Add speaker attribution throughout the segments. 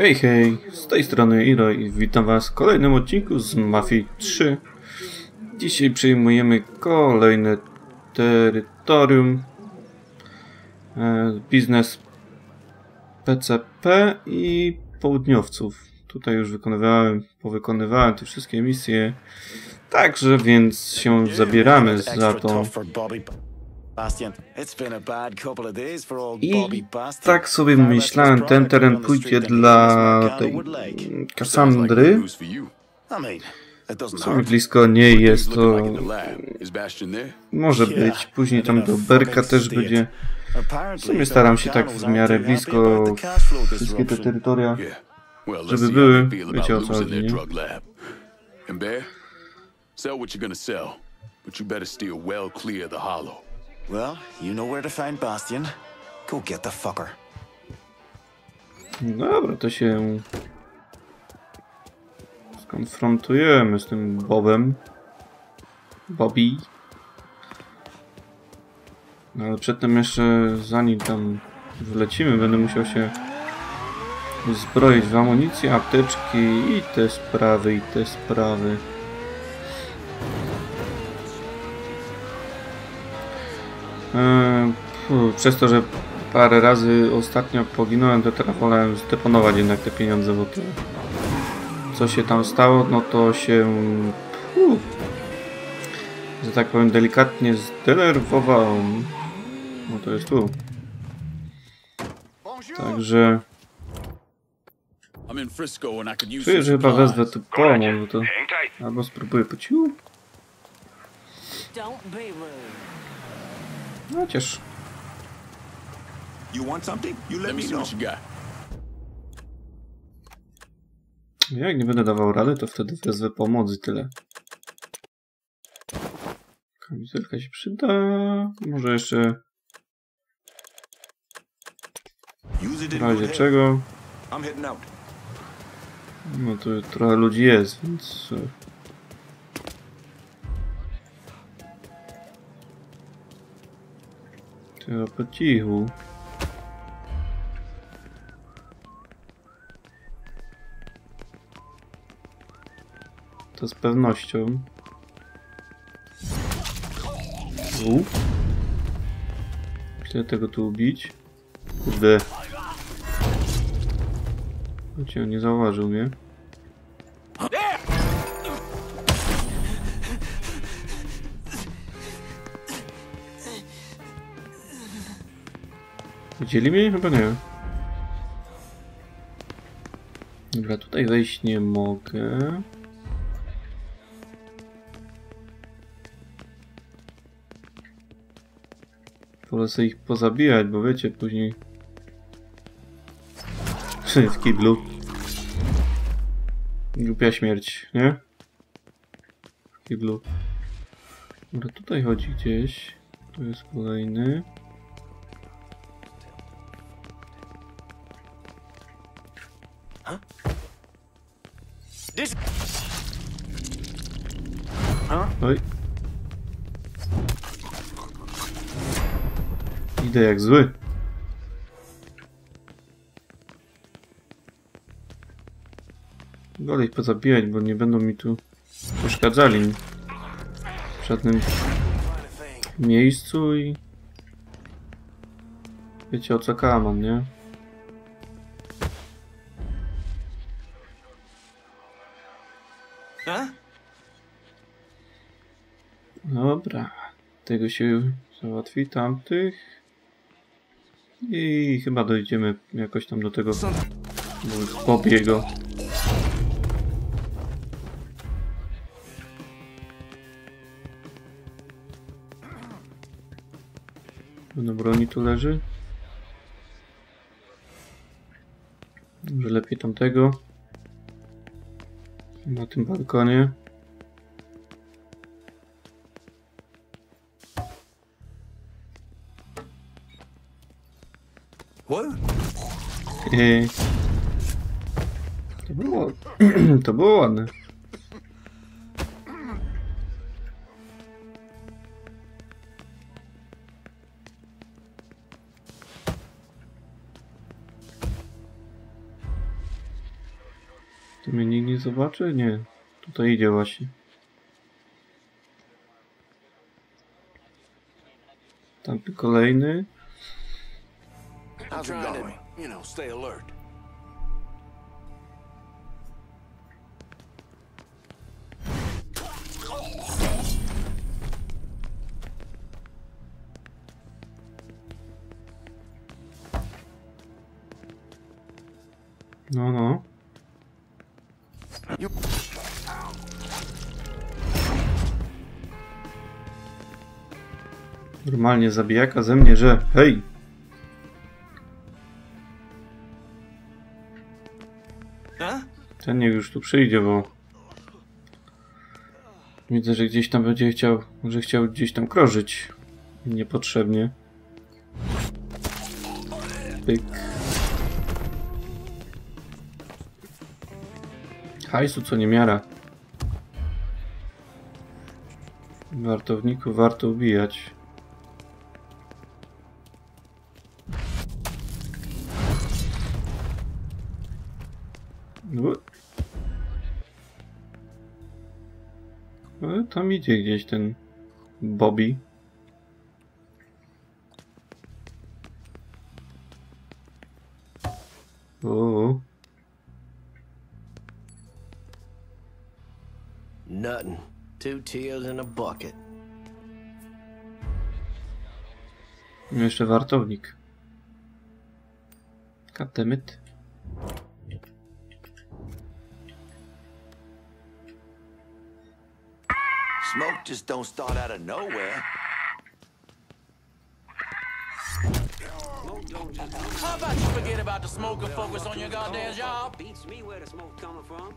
Speaker 1: Hej, hej, z tej strony Iro i witam was w kolejnym odcinku z Mafii 3. Dzisiaj przejmujemy kolejne terytorium. E, biznes PCP i południowców. Tutaj już wykonywałem, powykonywałem te wszystkie misje. Także więc się zabieramy za to. I tak sobie myślałem, ten teren pójdzie dla tej Kassandry. Co mi blisko nie jest, to może być. Później tam do Berka też będzie. W sumie staram się tak w miarę blisko wszystkie te terytoria, żeby były. Wiecie o co chodzi, nie?
Speaker 2: Sell what you're gonna sell, but you better steer well clear the hollow.
Speaker 3: Well, you know where to find. Go get the fucker.
Speaker 1: Dobra, to się skonfrontujemy z tym Bobem. Bobby. No ale przedtem jeszcze, zanim tam wylecimy, będę musiał się uzbroić w amunicję, apteczki i te sprawy, i te sprawy. Eee, fu, Przez to, że parę razy ostatnio poginąłem, to teraz wolałem zdeponować jednak te pieniądze, bo to co się tam stało, no to się fu, że tak powiem delikatnie zdenerwowałem. No to jest tu. Także czuję, że chyba wezwę tu pomoc, bo to albo spróbuję po ciu. No chociaż
Speaker 3: You want something? You
Speaker 2: Let me
Speaker 3: know.
Speaker 2: what you got.
Speaker 1: jak nie będę dawał rady, to wtedy wezwę pomoc i tyle. Kamizelka się przyda. Może jeszcze w razie czego. No tu trochę ludzi jest, więc... e, Trzeba po cichu. To z pewnością. U. Chcę tego tu ubić. Kurde. Cię nie zauważył mnie. Widzieli mnie? Chyba nie. Dobra, tutaj wejść nie mogę. Sobie ich pozabijać, bo wiecie, później... w kiblu. Głupia śmierć, nie? W kiblu. Dobra, tutaj chodzi gdzieś. Tu jest kolejny.
Speaker 3: This.
Speaker 1: Oj. Idę jak zły. Ich pozabijać, bo nie będą mi tu przeszkadzali w żadnym miejscu i wiecie o co kaman, nie? Dobra, tego się załatwi, tamtych. I chyba dojdziemy jakoś tam do tego Bobiego. Pewno broni tu leży. Może lepiej tamtego. Na tym balkonie.
Speaker 3: What?
Speaker 1: Ej. To było... to było ładne. Tu mnie nikt nie zobaczy? Nie. Tutaj idzie właśnie. Tamty kolejny.
Speaker 3: How's it going?
Speaker 2: you know, stay alert.
Speaker 1: Normalnie zabijaka ze mnie, że hej! Ten niech już tu przyjdzie, bo widzę, że gdzieś tam będzie chciał, że chciał gdzieś tam krążyć niepotrzebnie. Pyk. Hajsu co nie miara. Wartowników warto ubijać. Tam idzie gdzieś ten Bobby. O,
Speaker 4: Nothing. Two tears in a bucket.
Speaker 1: jeszcze wartownik. Goddammit.
Speaker 3: Smoke just don't start out of nowhere.
Speaker 5: How about you forget about the smoke and focus on your goddamn job?
Speaker 6: Beats me where the smoke coming from.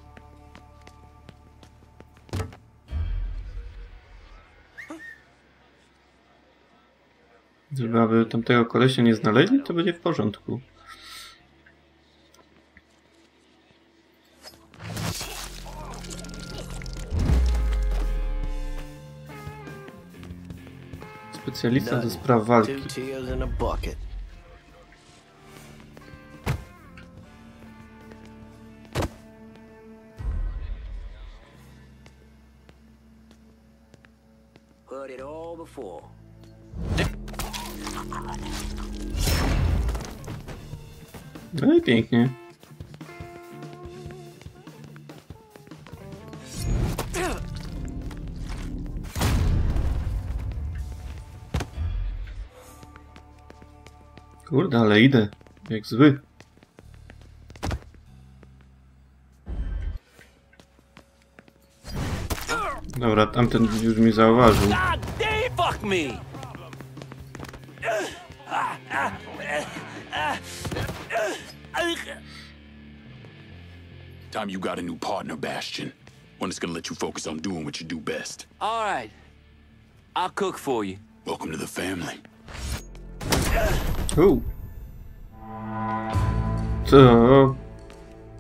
Speaker 1: Aby tamtego kolesia nie znaleźli, to będzie w porządku. Specjalista do spraw walki. No i pięknie. Kurde, ale idę. Jak zły. Dobra, tamten już mnie zauważył.
Speaker 5: God damn, fuck me!
Speaker 2: Time you got a new partner, Bastion. One that's gonna let you focus on doing what you do best.
Speaker 5: All right. I'll cook for you.
Speaker 2: Welcome to the family.
Speaker 1: U. To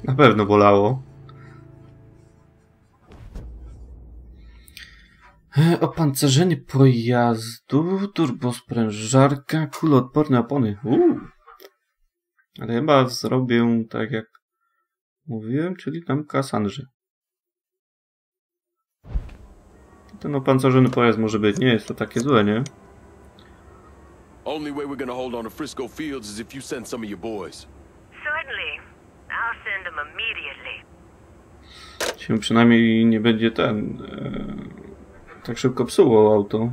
Speaker 1: na pewno bolało. E, Opancerzenie pojazdu, turbosprężarka, kuloodporne opony. Uuu. Ale chyba zrobię tak jak mówiłem, czyli tam Kassandrze. Ten opancerzony pojazd może być, nie jest to takie złe, nie?
Speaker 2: Only way we're gonna hold on to Frisco Fields is if you send some of your boys.
Speaker 7: Certainly. I'll send them immediately.
Speaker 1: się przynajmniej nie będzie ten e, tak szybko psuło auto.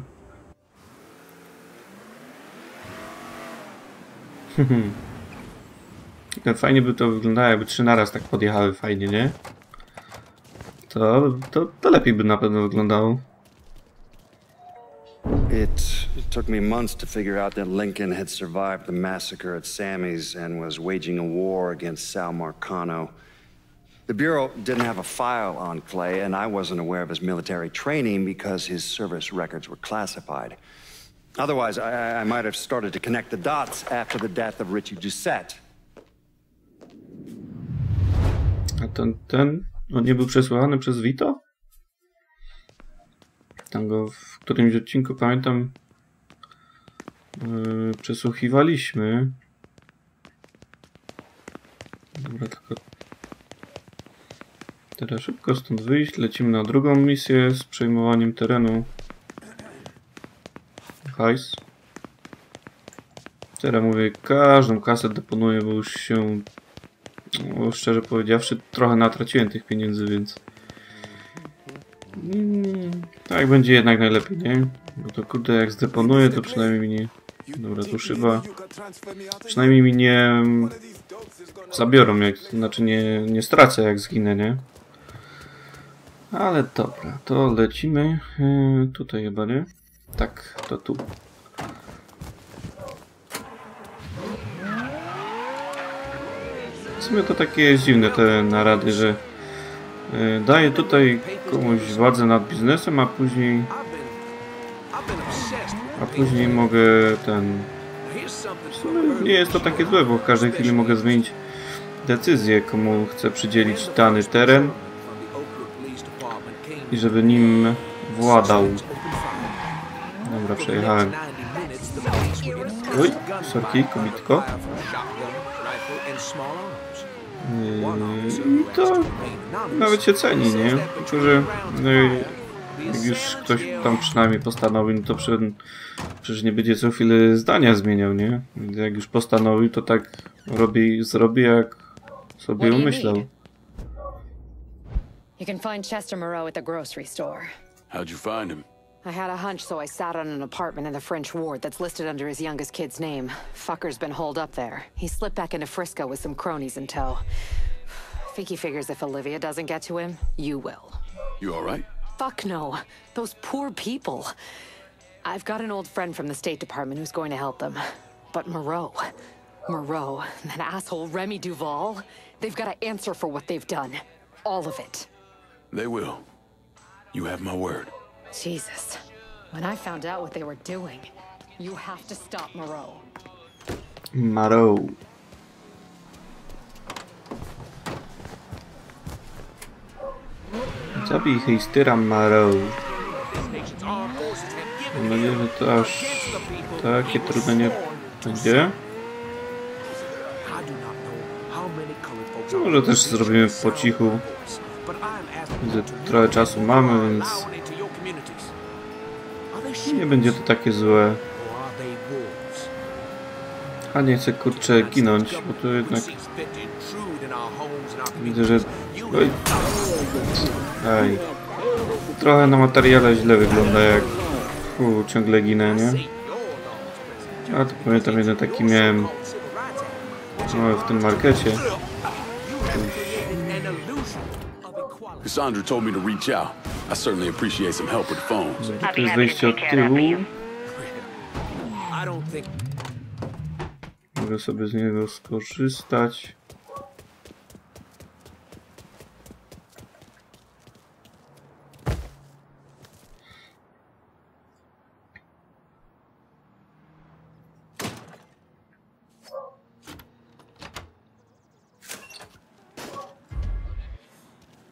Speaker 1: Fajnie by to wyglądało, jakby trzy naraz tak podjechały fajnie, nie? To, to, to lepiej by na pewno wyglądało.
Speaker 8: It took me months to figure out that Lincoln had survived the massacre at Sammy's and was waging a war against Sal Marcano. The Bureau didn't have a file on Clay, and I wasn't aware of his military training because his service records were classified. Otherwise, I, I might have started to connect the dots after the death of Richie Doucette.
Speaker 1: A ten, ten, on nie był przesłuchany przez Vito? Tam go w którymś odcinku, pamiętam, yy, przesłuchiwaliśmy. Dobra, tylko... Teraz szybko stąd wyjść. Lecimy na drugą misję z przejmowaniem terenu. Hajs. Teraz mówię, każdą kasę deponuję, bo już się, no, szczerze powiedziawszy, trochę natraciłem tych pieniędzy, więc mm, tak będzie jednak najlepiej, nie? Bo to kurde, jak zdeponuję, to przynajmniej nie... Dobra, tu szyba. Przynajmniej mi nie zabiorą, jak, znaczy nie, nie stracę, jak zginę, nie? Ale dobra, to lecimy. Yy, tutaj chyba, nie? Tak, to tu. W sumie to takie dziwne te narady, że yy, daję tutaj komuś władzę nad biznesem, a później a później mogę ten... Sumie nie jest to takie złe, bo w każdej chwili mogę zmienić decyzję, komu chcę przydzielić dany teren i żeby nim władał. Dobra, przejechałem. Oj, sorki, kobitko. Yy, to nawet się ceni, nie? Tylko, że no, jak już ktoś tam przynajmniej postanowił, no to przy, przecież nie będzie co chwilę zdania zmieniał, nie? Jak już postanowił, to tak robi, zrobi jak sobie umyślał.
Speaker 9: You can find Chester Moreau at the grocery store.
Speaker 2: How'd you find him?
Speaker 10: I had a hunch, so I sat on an apartment in the French ward that's listed under his youngest kid's name. Fucker's been holed up there. He slipped back into Frisco with some cronies in tow. I think he figures if Olivia doesn't get to him, you will.
Speaker 2: You all right?
Speaker 10: Fuck no. Those poor people. I've got an old friend from the State Department who's going to help them. But Moreau. Moreau, and that asshole Remy Duval, they've got to answer for what they've done. All of it.
Speaker 2: They will. You have my word.
Speaker 9: Jesus. When I found out what they were doing, you have to stop Moreau.
Speaker 1: Marrow. Zabij Heistyra Marrow. Mam nadzieję, że to aż takie trudne nie będzie. Może też zrobimy po cichu. Widzę, trochę czasu mamy, więc nie będzie to takie złe. A nie chcę kurczę ginąć, bo to jednak widzę, że... Oj. Ej. Trochę na materiale źle wygląda, jak u, ciągle ginę, nie? A to pamiętam jeden taki miałem no, w tym markecie.
Speaker 2: Cassandra told me to reach out. I certainly appreciate some help with phones.
Speaker 1: To jest wejście od tyłu. Mogę sobie z niego skorzystać.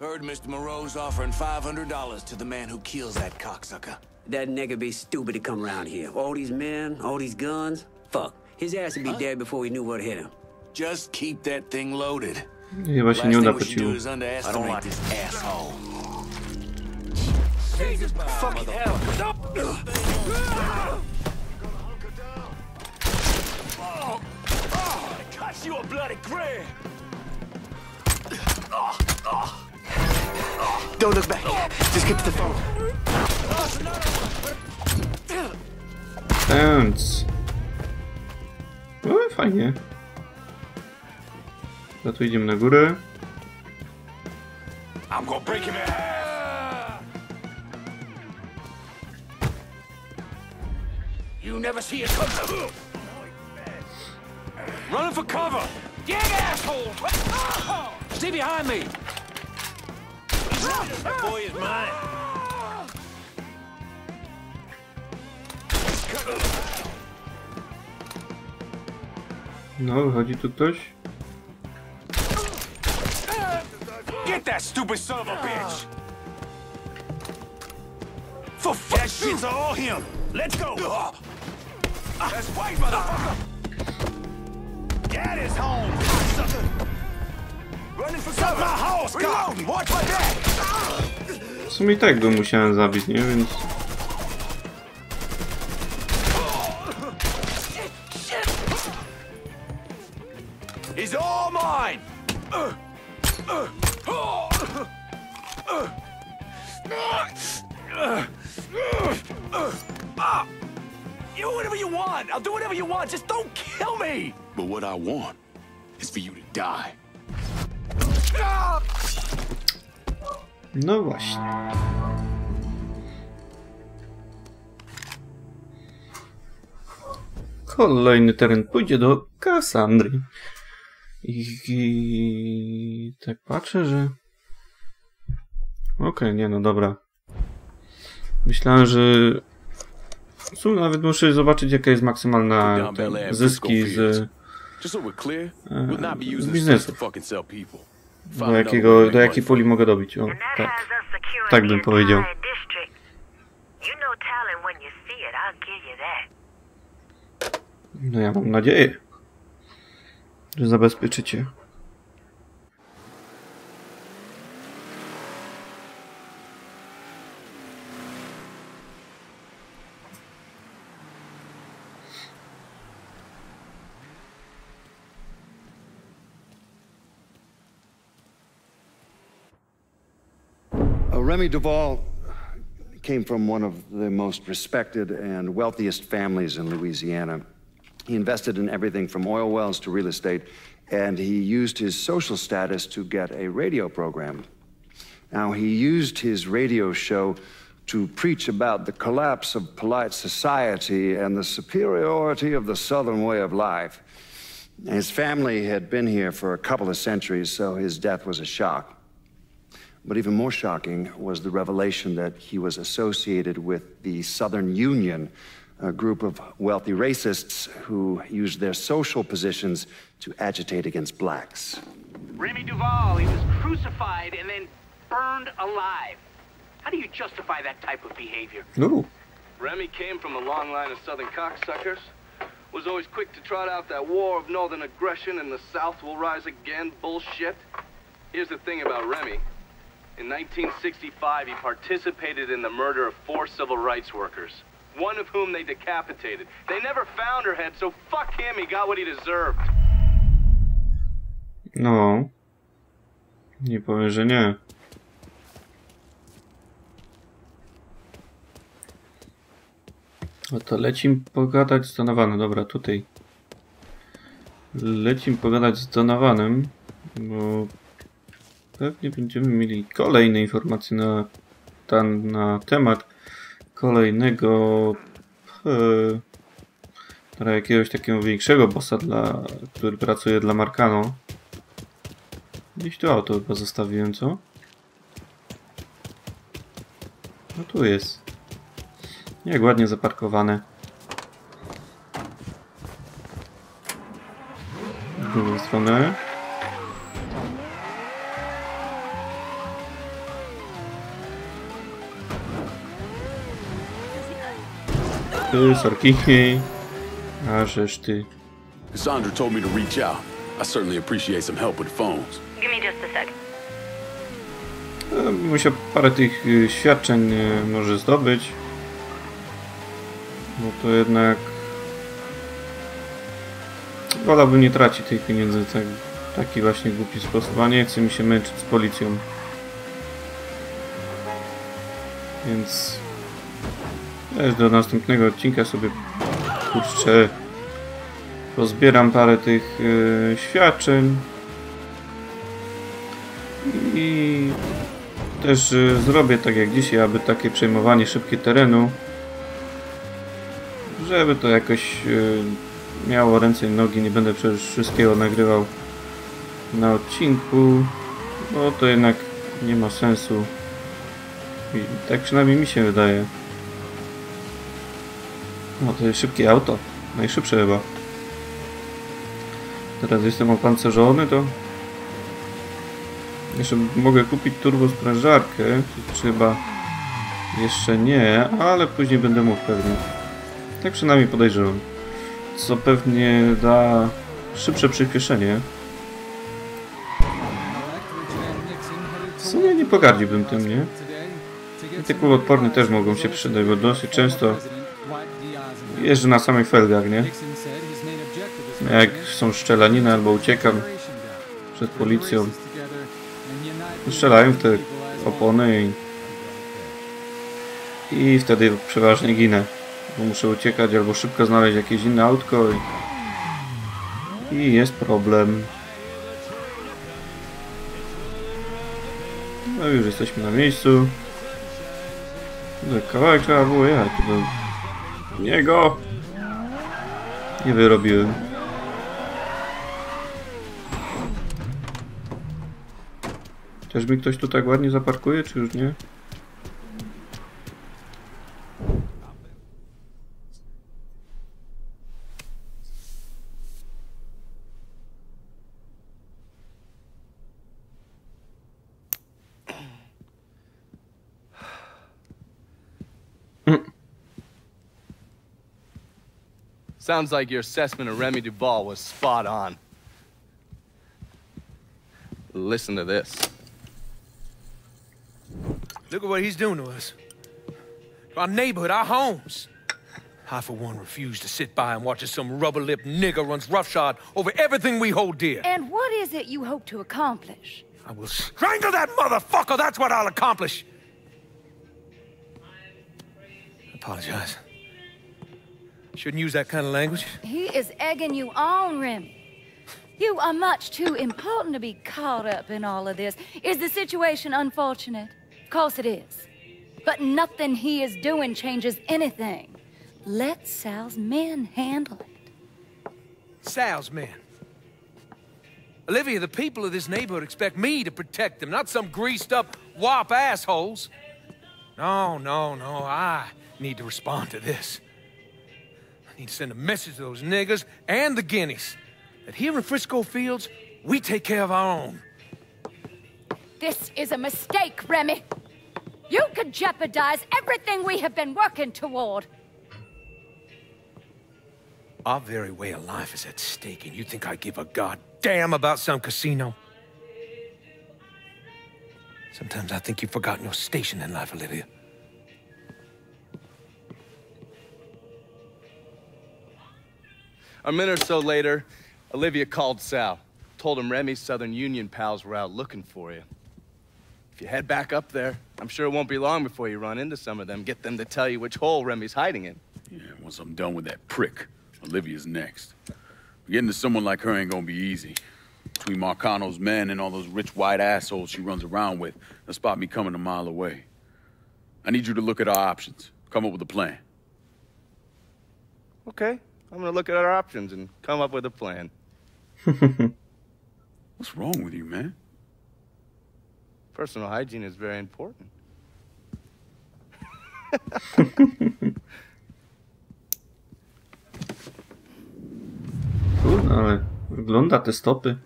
Speaker 5: Heard Mr. Moreau's offering $500 to the man who kills that cocksucker.
Speaker 6: That nigga be stupid to come around here. All these men, all these guns. Fuck. His ass would be dead before he knew what hit him.
Speaker 5: Just keep that thing loaded.
Speaker 1: Chyba się nie
Speaker 5: Last
Speaker 1: uda
Speaker 5: thing
Speaker 1: po
Speaker 5: we should do
Speaker 1: cichu.
Speaker 5: is underestimate this asshole. Fucking hell. Oh, oh, cut you a bloody grab.
Speaker 3: Don't look back. Just get to the phone.
Speaker 1: Dance. O, fajnie. No to idziemy na górę.
Speaker 5: I'm gonna break him in. You never see it coming. Running for cover. Get asshole. Stay behind me. That boy is mine.
Speaker 1: No, wychodzi tu ktoś.
Speaker 5: Get that stupid son of a bitch! For fuck that shit's all him! Let's go! That's right, motherfucker! Dad is home, sucker!
Speaker 1: W sumie i tak go musiałem zabić, nie? Więc...
Speaker 5: He's all mine! Whatever you want. I'll do whatever you want. Just don't kill me.
Speaker 2: But what I want is for you to die.
Speaker 1: No właśnie. Kolejny teren pójdzie do Kassandry. I, i tak patrzę, że... Okej, nie no dobra. Myślałem, że... W sumie nawet muszę zobaczyć jaka jest maksymalna zyski z...
Speaker 2: Using this
Speaker 1: biznesu. Do jakiego, do jakiej puli mogę dobić. O, tak. Tak bym powiedział. No ja mam nadzieję, że zabezpieczycie.
Speaker 8: Remy Duval came from one of the most respected and wealthiest families in Louisiana. He invested in everything from oil wells to real estate, and he used his social status to get a radio program. Now, he used his radio show to preach about the collapse of polite society and the superiority of the Southern way of life. His family had been here for a couple of centuries, so his death was a shock. But even more shocking was the revelation that he was associated with the Southern Union, a group of wealthy racists who used their social positions to agitate against blacks.
Speaker 11: Remy Duval, he was crucified and then burned alive. How do you justify that type of behavior?
Speaker 1: No.
Speaker 12: Remy came from a long line of southern cocksuckers. Was always quick to trot out that war of northern aggression and the South will rise again bullshit. Here's the thing about Remy. In 1965, he participated in the murder of four civil rights workers, one of whom they decapitated. They never found her head, so fuck him, he got what he deserved.
Speaker 1: No. Nie powiem, że nie. No to lecim pogadać z Donowanem. Dobra, tutaj. Lecim pogadać z Donowanem, bo pewnie będziemy mieli kolejne informacje na, ta, na temat kolejnego e, jakiegoś takiego większego bossa, dla, który pracuje dla Markano. Gdzieś tu auto chyba zostawiłem, co? No tu jest. Jak ładnie zaparkowane. Z drugiej strony. Ty, sorki. A żeż ty.
Speaker 2: Cassandra told me to reach out. I certainly appreciate some help with phones.
Speaker 7: Give me just a sec.
Speaker 1: E, Musiał parę tych y, świadczeń y, może zdobyć. Bo to jednak... Wolałbym nie tracić tych pieniędzy w tak, taki właśnie głupi sposób, a nie chce mi się męczyć z policją. Więc... Też do następnego odcinka sobie kurczę pozbieram parę tych y, świadczeń. I też y, zrobię tak jak dzisiaj, aby takie przejmowanie szybkie terenu żeby to jakoś y, miało ręce i nogi, nie będę przecież wszystkiego nagrywał na odcinku, bo to jednak nie ma sensu. I tak przynajmniej mi się wydaje no to jest szybkie auto, najszybsze chyba teraz jestem opancerzony to jeszcze mogę kupić turbo sprężarkę, czy chyba jeszcze nie, ale później będę mógł pewnie. Tak przynajmniej podejrzewam. Co pewnie da szybsze przyspieszenie. W sumie nie pogardziłbym tym, nie? I te kuloodporne też mogą się przydać, bo dosyć często jeżdżę na samych felgach, nie? Jak są strzelaniny albo uciekam przed policją, strzelają w te opony i, i wtedy przeważnie ginę. Bo muszę uciekać albo szybko znaleźć jakieś inne autko i, i jest problem. No już jesteśmy na miejscu. Kawałek trzeba było jechać, niego nie wyrobiłem. Mi ktoś tu tak ładnie zaparkuje, czy już nie?
Speaker 12: Sounds like your assessment of Remy Duval was spot on. Listen to this.
Speaker 5: Look at what he's doing to us. Our neighborhood, our homes. I, for one, refuse to sit by and watch as some rubber-lipped nigger runs roughshod over everything we hold dear.
Speaker 13: And what is it you hope to accomplish?
Speaker 5: I will strangle that motherfucker! That's what I'll accomplish! I apologize. Shouldn't use that kind of language.
Speaker 13: He is egging you on, Remy. You are much too important to be caught up in all of this. Is the situation unfortunate? Of course it is. But nothing he is doing changes anything. Let Sal's men handle it.
Speaker 5: Sal's men. Olivia, the people of this neighborhood expect me to protect them, not some greased up wop assholes. No, no, no. I need to respond to this. Need to send a message to those niggas and the guineas that here in Frisco Fields, we take care of our own.
Speaker 13: This is a mistake, Remy. You could jeopardize everything we have been working toward.
Speaker 5: Our very way of life is at stake, and you think I give a goddamn about some casino? Sometimes I think you've forgotten your station in life, Olivia.
Speaker 12: A minute or so later, Olivia called Sal. Told him Remy's Southern Union pals were out looking for you. If you head back up there, I'm sure it won't be long before you run into some of them. Get them to tell you which hole Remy's hiding in.
Speaker 2: Yeah, once I'm done with that prick, Olivia's next. Getting to someone like her ain't gonna be easy. Between Marcano's men and all those rich white assholes she runs around with, they'll spot me coming a mile away. I need you to look at our options. Come up with a plan.
Speaker 12: Okay, I'm gonna look at our options and come up with a plan.
Speaker 2: What's wrong with you, man?
Speaker 12: Personal hygiene is very important.
Speaker 1: Kurde, ale wygląda te stopy.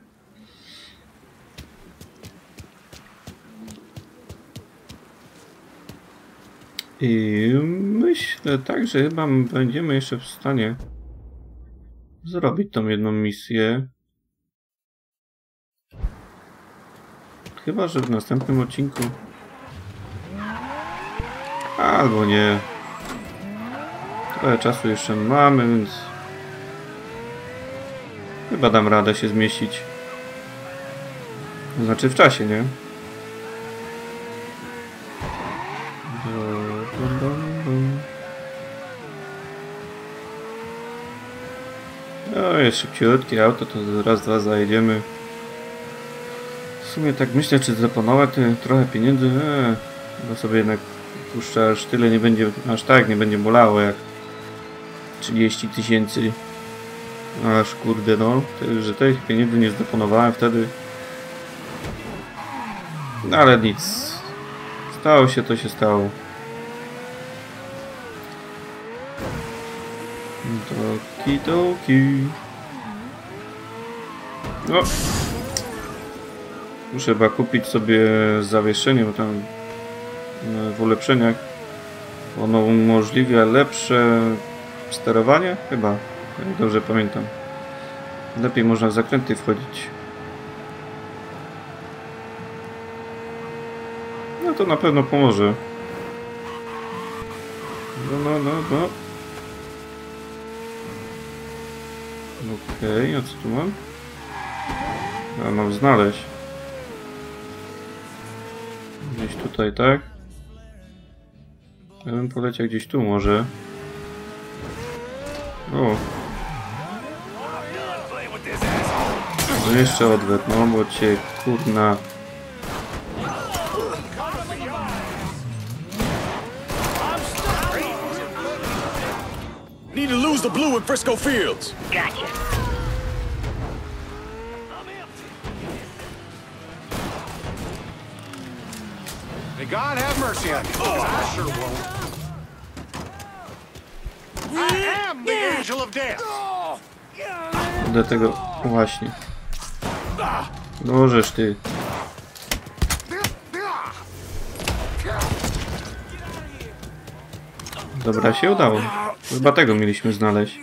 Speaker 1: I myślę tak, że chyba będziemy jeszcze w stanie zrobić tą jedną misję. Chyba, że w następnym odcinku. Albo nie. Trochę czasu jeszcze mamy, więc chyba dam radę się zmieścić. To znaczy w czasie, nie? No jest szybciutkie auto, to raz, dwa zajedziemy. W sumie tak myślę, czy zaplanować trochę pieniędzy, eee, bo sobie jednak puszczę aż tyle nie będzie, aż tak nie będzie bolało jak 30 tysięcy. Aż kurde no, że tych pieniędzy nie zdeponowałem wtedy. No ale nic. Stało się, to się stało. Doki doki. No. Muszę chyba kupić sobie zawieszenie, bo tam e, w ulepszeniach ono umożliwia lepsze sterowanie? Chyba, jak dobrze pamiętam. Lepiej można w zakręty wchodzić. No to na pewno pomoże. No, no, no, no. Okej, a co tu mam? A mam znaleźć. Gdzieś tutaj, tak? Ja bym poleciał gdzieś tu może. O. No jeszcze odwet, no bo cię kurna.
Speaker 2: Need to lose the blue in Frisco Fields.
Speaker 7: Gotcha.
Speaker 14: May God have mercy on you, 'cause I sure won't. I am the angel of death.
Speaker 1: Do tego właśnie. Możesz ty. Dobra, się udało. Chyba tego mieliśmy znaleźć.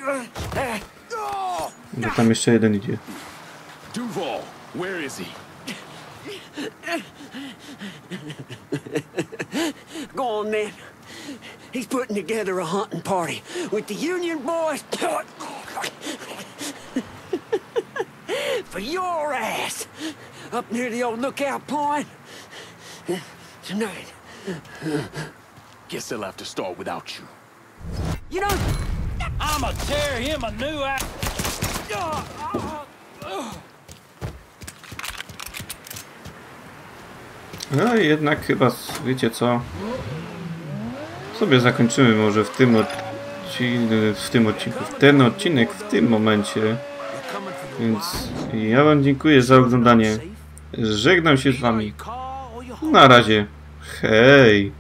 Speaker 1: Bo tam jeszcze jeden idzie.
Speaker 2: Duval, where is he?
Speaker 6: Go on, man. He's putting together a hunting party with the Union boys. For your ass. Up near the old lookout point. Tonight.
Speaker 2: Guess they'll have to start without you.
Speaker 6: You know,
Speaker 11: I'ma tear him a new out.
Speaker 1: No i jednak chyba, wiecie co? Sobie zakończymy może w tym odcinku, w tym odcinku, ten odcinek w tym momencie. Więc ja wam dziękuję za oglądanie. Żegnam się z wami. Na razie. Hej.